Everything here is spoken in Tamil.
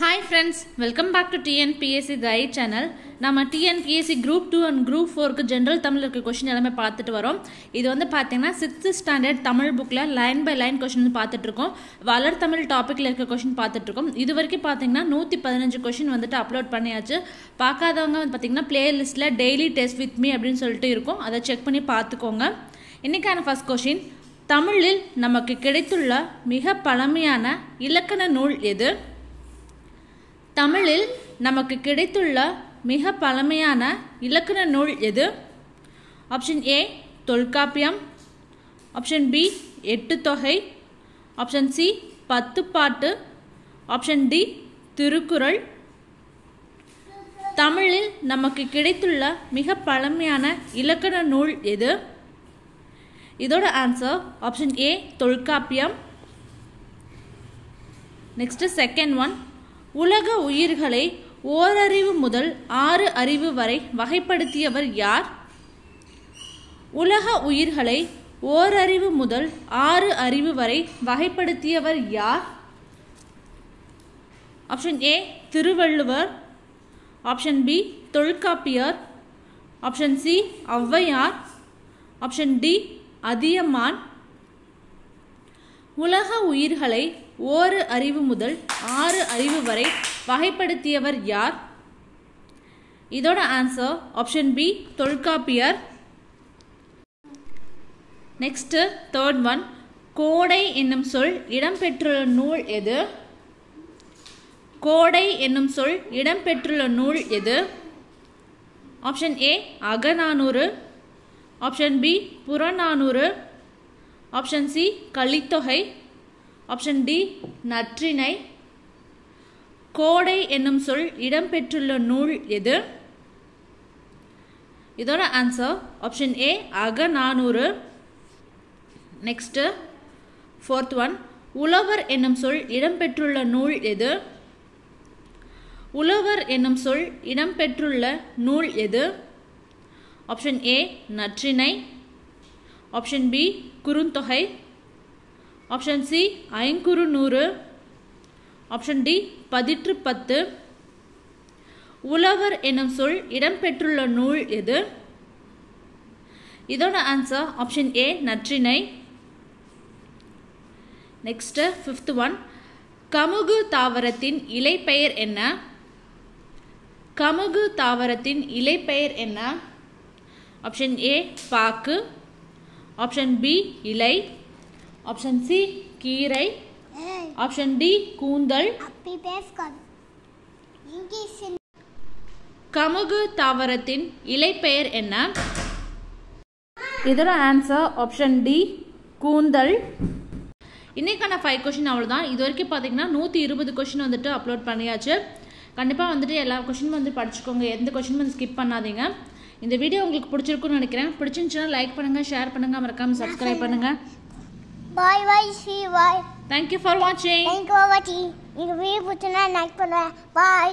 Hi friends welcome back to TNPSC guide channel நம்ம TNPSC group two and group ஃபோருக்கு ஜென்ரல் தமிழ் இருக்க கொஷின் எல்லாமே பார்த்துட்டு வரோம். இது வந்து பார்த்தீங்கன்னா சிக்ஸ்த் ஸ்டாண்டர்ட் தமிழ் புக்கில் லைன் பை லைன் கொஷின் பார்த்துட்ருக்கோம் வளர் தமிழ் டாப்பிக்கில் இருக்க கொஷின் பார்த்துட்ருக்கோம் இது வரைக்கும் பார்த்தீங்கன்னா நூற்றி பதினஞ்சு கொஷின் வந்துட்டு அப்லோட் பண்ணியாச்சு. பார்க்காதவங்க வந்து பார்த்தீங்கன்னா பிளேலிஸ்ட்டில் டெய்லி டெஸ்ட் வித் மீ அப்படின்னு சொல்லிட்டு இருக்கும். அதை செக் பண்ணி பார்த்துக்கோங்க. இன்றைக்கான ஃபர்ஸ்ட் கொஷின் தமிழில் நமக்கு கிடைத்துள்ள மிக பழமையான இலக்கண நூல் எது? தமிழில் நமக்கு கிடைத்துள்ள மிக பழமையான இலக்கண நூல் எது? Option A Tholkappiyam. Option B Ettu Thogai. Option C Pathu Pattu. Option D Thirukkural. தமிழில் நமக்கு கிடைத்துள்ள மிக பழமையான இலக்கண நூல் எது? இதோட answer option A Tholkappiyam. Next second one உலக உயிர்களை ஓரறிவு முதல் ஆறு அறிவு வரை வகைப்படுத்தியவர் யார்? உலக உயிர்களை ஓரறிவு முதல் ஆறு அறிவு வரை வகைப்படுத்தியவர் யார்? Option A Thiruvalluvar. Option B Tholkappiyar. Option C Avvaiyar. Option D Athiyaman. உலக உயிர்களை ஓரு அறிவு முதல் ஆறு அறிவு வரை வகைப்படுத்தியவர் யார்? இதோட answer option B Tholkappiyar. Next third one கோடை என்னும் சொல் இடம்பெற்றுள்ள நூல் எது? கோடை என்னும் சொல் இடம்பெற்றுள்ள நூல் எது? Option A Akananuru. Option B Purananuru. Option C Kalithogai option D Natrinai கோடை என்னும் சொல் இடம்பெற்றுள்ள நூல் எது? இதோட answer option A Akananuru. Next fourth one உழவர் என்னும் சொல் இடம்பெற்றுள்ள நூல் எது? உழவர் என்னும் சொல் இடம்பெற்றுள்ள நூல் எது? Option A Natrinai option B Kurunthogai option C Ainkurunuru option D பதிற்று பத்து உழவர் என்னும் சொல் இடம்பெற்றுள்ள நூல் எது இதோட answer option A Natrinai next fifth one கமுகு தாவரத்தின் இலைப்பெயர் என்ன கமுகு தாவரத்தின் இலைப்பெயர் என்ன ஆப்ஷன் ஏ பாக்கு ஆப்ஷன் பி இலை. ஆப்ஷன் சி கீரை. ஆப்ஷன் டி கூந்தல். கமுகு தாவரத்தின் இலைப்பெயர் என்ன? இதோட ஆன்சர் ஆப்ஷன் டி கூந்தல். இன்னைக்கான ஃபைவ் கொஷின் அவ்வளோதான் இது வரைக்கும் பார்த்தீங்கன்னா நூற்றி இருபது கொஷின் வந்துட்டு அப்லோட் பண்ணியாச்சு. கண்டிப்பாக வந்துட்டு எல்லா கொஷினும் வந்து படிச்சுக்கோங்க. எந்த கொஷினும் வந்து ஸ்கிப் பண்ணாதீங்க. இந்த வீடியோ உங்களுக்கு பிடிச்சிருக்குன்னு நினைக்கிறேன். பிடிச்சிருந்துச்சுன்னா லைக் பண்ணுங்கள் ஷேர் பண்ணுங்கள் மறக்காமல் சப்ஸ்கிரைப் பண்ணுங்கள் bye bye see bye thank you for வாட்சிங் தேங்க்யூ வாட்டி நீங்கள் வீடியோ பிடிச்சினா லைக் பண்ணுவேன் பாய்